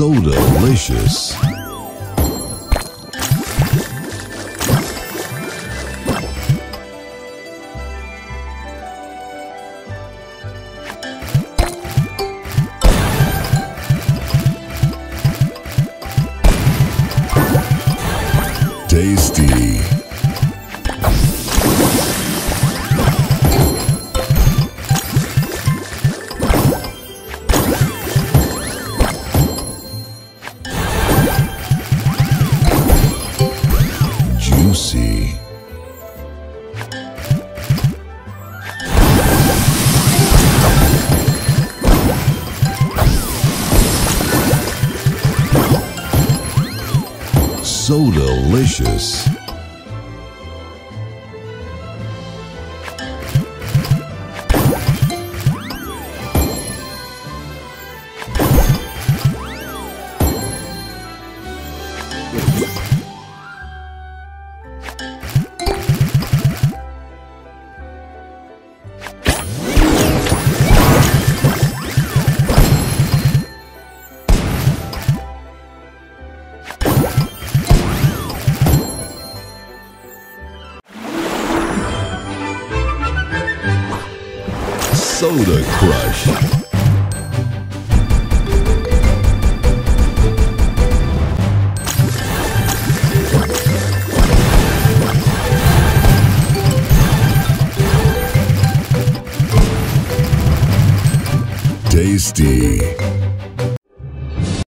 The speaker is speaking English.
So delicious. Tasty. So delicious. Soda Crush. Tasty.